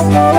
Oh, oh, oh.